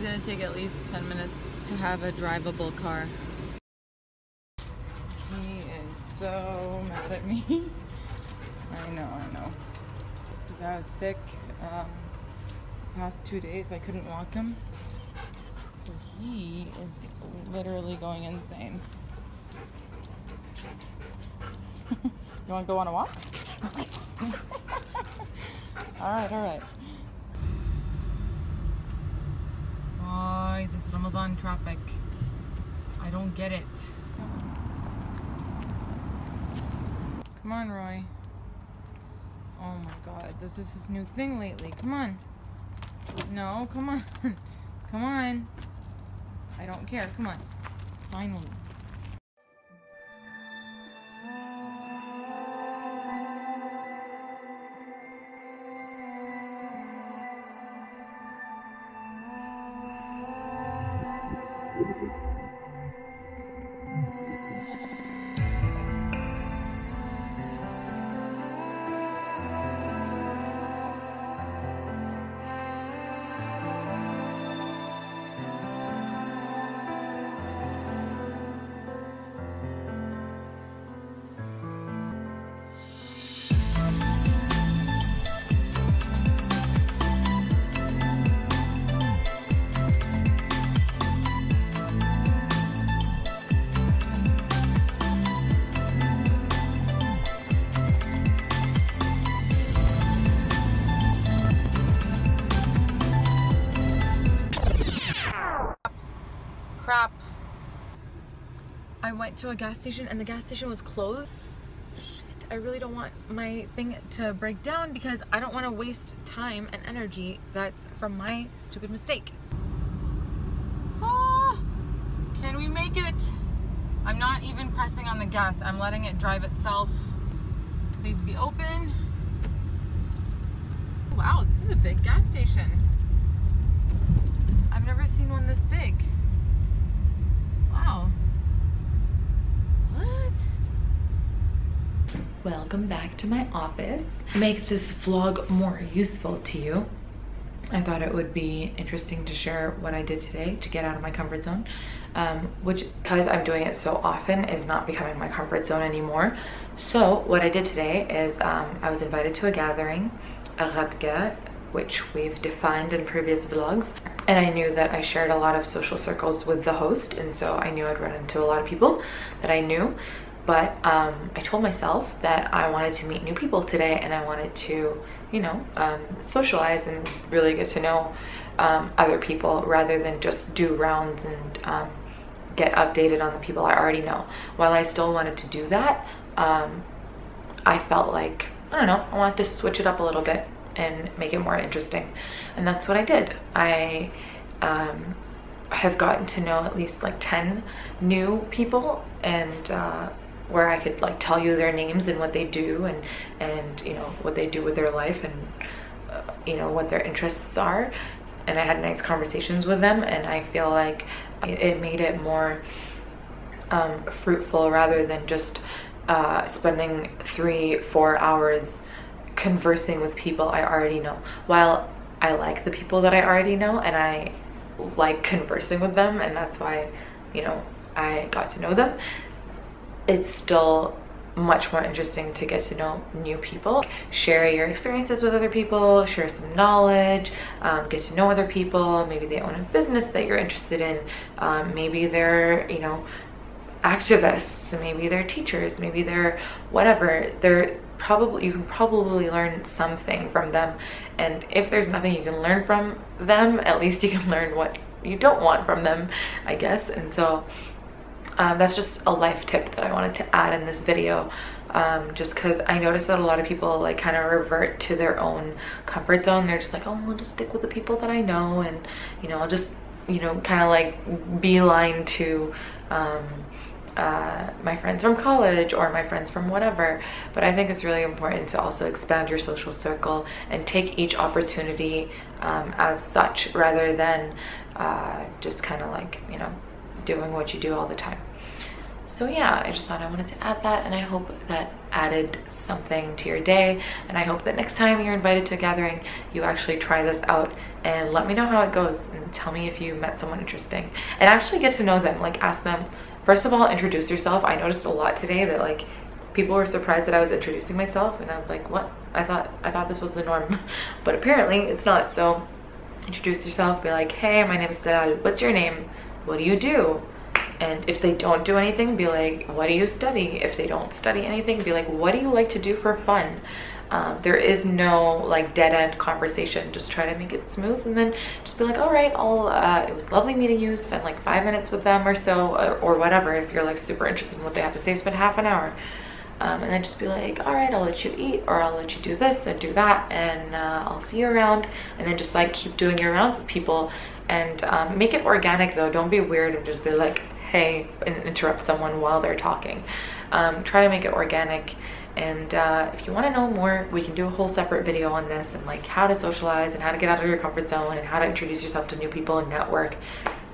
It's gonna take at least 10 minutes to have a drivable car. He is so mad at me. I know, I know. 'Cause I was sick um, past two days. I couldn't walk him. So he is literally going insane. you want to go on a walk? all right, all right. Why this Ramadan traffic? I don't get it. Come on, Roy. Oh my god, this is his new thing lately. Come on. No, come on. come on. I don't care. Come on. Finally. I went to a gas station and the gas station was closed. Shit, I really don't want my thing to break down because I don't want to waste time and energy that's from my stupid mistake. Oh, can we make it? I'm not even pressing on the gas. I'm letting it drive itself. Please be open. Wow, this is a big gas station. I've never seen one this big. Wow. What? Welcome back to my office. To make this vlog more useful to you, I thought it would be interesting to share what I did today to get out of my comfort zone, um, which because I'm doing it so often is not becoming my comfort zone anymore. So what I did today is um, I was invited to a gathering, a rabga, which we've defined in previous vlogs. And I knew that I shared a lot of social circles with the host. And so I knew I'd run into a lot of people that I knew. But um, I told myself that I wanted to meet new people today and I wanted to, you know, um, socialize and really get to know um, other people rather than just do rounds and um, get updated on the people I already know. While I still wanted to do that, um, I felt like, I don't know, I wanted to switch it up a little bit and make it more interesting. And that's what I did. I um, have gotten to know at least like 10 new people and uh, where I could like tell you their names and what they do and, and you know, what they do with their life and, uh, you know, what their interests are. And I had nice conversations with them and I feel like it made it more um, fruitful rather than just uh, spending three, four hours conversing with people I already know. While I like the people that I already know and I like conversing with them and that's why, you know, I got to know them, it's still much more interesting to get to know new people share your experiences with other people share some knowledge um, get to know other people maybe they own a business that you're interested in um, maybe they're you know activists maybe they're teachers maybe they're whatever they're probably you can probably learn something from them. And if there's nothing you can learn from them at least you can learn what you don't want from them i guess. And so um, that's just a life tip that I wanted to add in this video um, just because I noticed that a lot of people like kind of revert to their own comfort zone. They're just like oh I'll just stick with the people that I know and you know I'll just you know kind of like beeline to um, uh, my friends from college or my friends from whatever. But I think it's really important to also expand your social circle and take each opportunity um, as such rather than uh, just kind of like you know doing what you do all the time so yeah, I just thought I wanted to add that and I hope that added something to your day. And I hope that next time you're invited to a gathering, you actually try this out and let me know how it goes and tell me if you met someone interesting and actually get to know them. Like ask them, first of all, introduce yourself. I noticed a lot today that like people were surprised that I was introducing myself and I was like, what? I thought, I thought this was the norm, but apparently it's not. So introduce yourself, be like, hey, my name is Dad. What's your name? What do you do? And if they don't do anything, be like, what do you study? If they don't study anything, be like, what do you like to do for fun? Um, there is no like dead end conversation. Just try to make it smooth and then just be like, all right, I'll, uh, it was lovely meeting you. Spend like five minutes with them or so or, or whatever. If you're like super interested in what they have to say, spend half an hour. Um, and then just be like, all right, I'll let you eat or I'll let you do this and do that and uh, I'll see you around. And then just like keep doing your rounds with people and um, make it organic though. Don't be weird and just be like, hey and interrupt someone while they're talking. Um, try to make it organic. And uh, if you want to know more we can do a whole separate video on this and like how to socialize and how to get out of your comfort zone and how to introduce yourself to new people and network.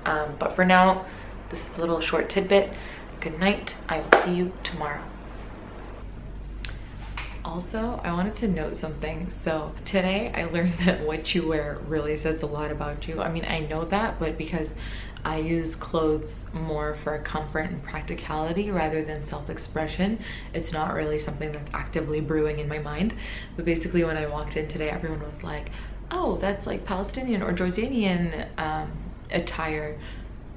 Um, but for now this is a little short tidbit. Good night. I will see you tomorrow. Also i wanted to note something. So today i learned that what you wear really says a lot about you. I mean i know that but because I use clothes more for comfort and practicality rather than self-expression. It's not really something that's actively brewing in my mind. But basically when I walked in today, everyone was like, oh, that's like Palestinian or Jordanian um, attire.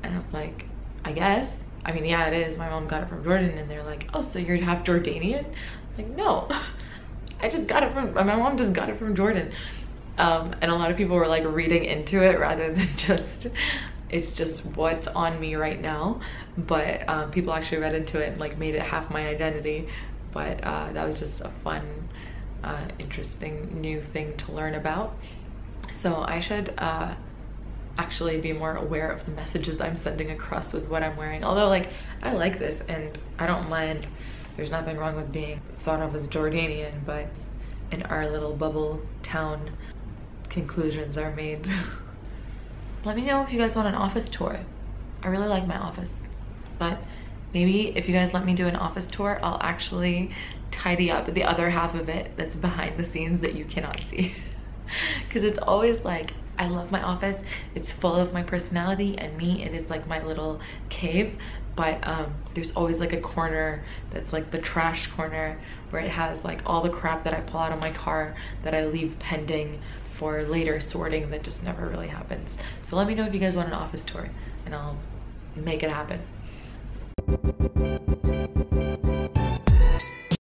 And I was like, I guess. I mean, yeah, it is. My mom got it from Jordan and they're like, oh, so you're half Jordanian? I'm like, no, I just got it from, my mom just got it from Jordan. Um, and a lot of people were like reading into it rather than just it's just what's on me right now. But um, people actually read into it and like made it half my identity. But uh, that was just a fun uh, interesting new thing to learn about. So I should uh, actually be more aware of the messages I'm sending across with what I'm wearing. Although like I like this and I don't mind. There's nothing wrong with being thought of as Jordanian but in our little bubble town conclusions are made let me know if you guys want an office tour. I really like my office, but maybe if you guys let me do an office tour, I'll actually tidy up the other half of it that's behind the scenes that you cannot see. Because it's always like, I love my office. It's full of my personality and me. It is like my little cave. But um, there's always like a corner that's like the trash corner where it has like all the crap that I pull out of my car that I leave pending for later sorting that just never really happens. So let me know if you guys want an office tour and I'll make it happen.